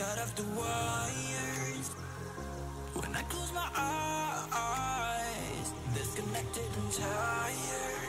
got off the wires. When I close my eyes Disconnected and tired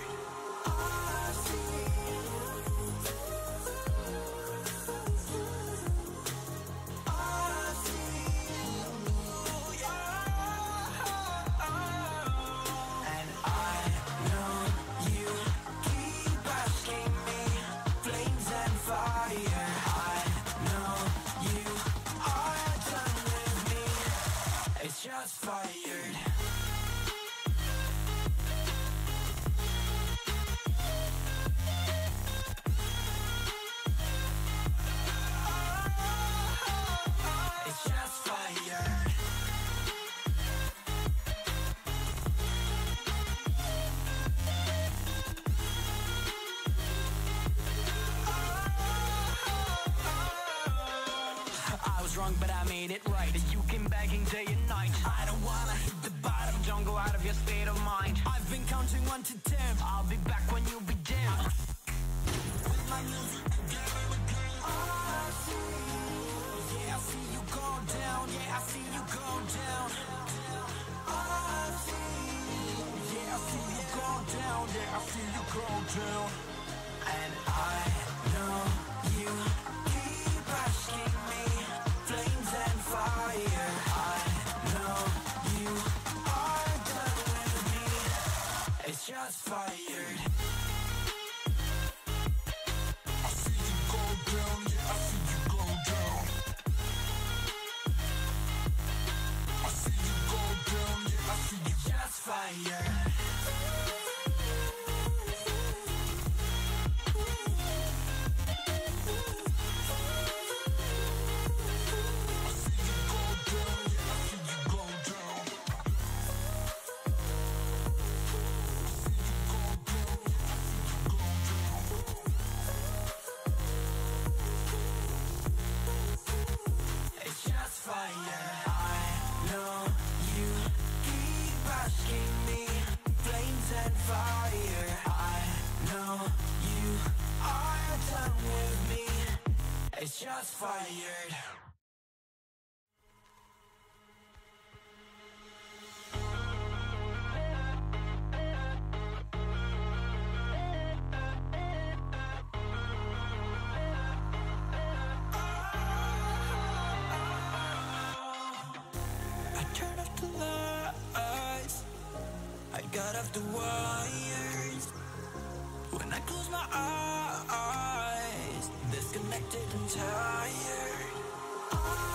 was wrong, but I made it right. You came begging day and night. I don't wanna hit the bottom. Don't go out of your state of mind. I've been counting one to ten. I'll be back when you be dim. With my music together again. Yeah, I see you go down. Yeah, I see you go down. I see. Yeah, I see you go down. Yeah, I see you go down. Oh, fired. Fire. I know you are done with me. It's just fired. I turned off the lights. Got off the wires. When I close my eyes, disconnected and tired. I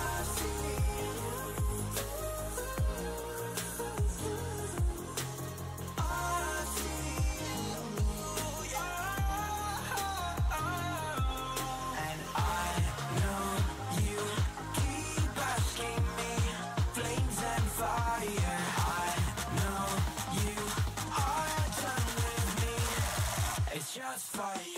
me. It's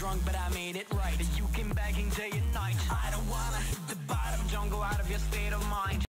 drunk, but I made it right. You came begging day and night. I don't wanna hit the bottom Don't go out of your state of mind.